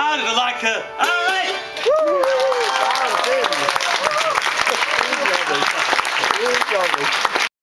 I like her.